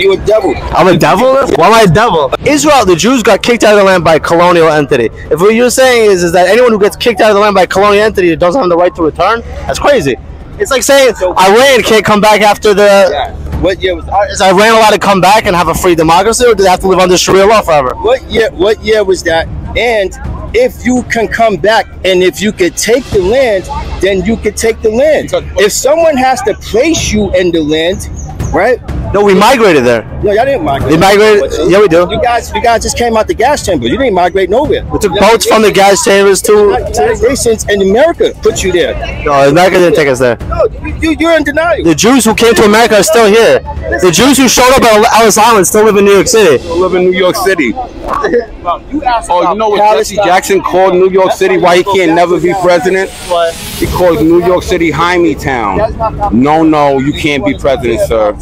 You a devil. I'm a devil? Why am I a devil? Israel, the Jews got kicked out of the land by a colonial entity. If what you're saying is, is that anyone who gets kicked out of the land by a colonial entity doesn't have the right to return, that's crazy. It's like saying Iran can't come back after the. Yeah. What year was Is Iran allowed to come back and have a free democracy, or do they have to live under Sharia law forever? what year what year was that? And if you can come back and if you could take the land, then you could take the land. If someone has to place you in the land, right? No, we migrated there. No, y'all didn't migrate. They migrated- yeah, we do. You guys, you guys just came out the gas chamber. You didn't migrate nowhere. We took boats from the gas chambers to. United Nations and America put you there. No, America didn't take us there. No, you, you're in denial. The Jews who came to America are still here. The Jews who showed up at Ellis Island still live in New York City. live in New York City. You asked Oh, about you know what Jesse Jackson called New York City? Why he can't never be president? He calls New York City Hymietown. No, no, you can't be president, sir.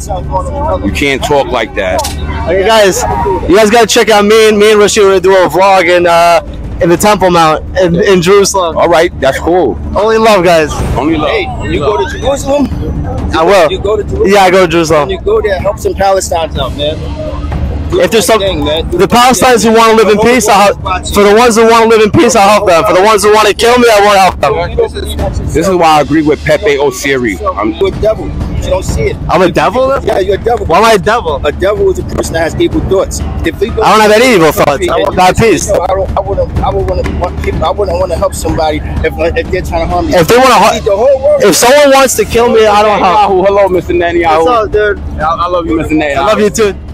You can't talk like that. Hey guys, you guys gotta check out me and me and Rasheed are gonna do a vlog in uh in the Temple Mount in, in Jerusalem. All right, that's cool. Only love, guys. Only love. Hey, you go to Jerusalem. I will. You go to Jerusalem. Yeah, I go to When Jerusalem. you go there, help some Palestinians out, man. Do If there's the some, thing, man. Do the Palestinians who want to live in peace, I'll help. For the ones who want to live in peace, I'll help them. For the ones who want to kill me, I won't help them. This is why I agree with Pepe Osiri. I'm, You're a devil. You don't see it. I'm a devil. Yeah, you're a devil. Why am I a devil? A devil is a person that has evil thoughts. If we go I don't have any evil thoughts. I want God peace. No, I don't. I wouldn't. I would want to want people. I wouldn't want to help somebody if, if they're trying to harm me. If they want to, the whole world. if someone wants to kill me, I don't help. Hello, Mr. What's up, dude? I I love you, Mr. Netanyahu. I love you too.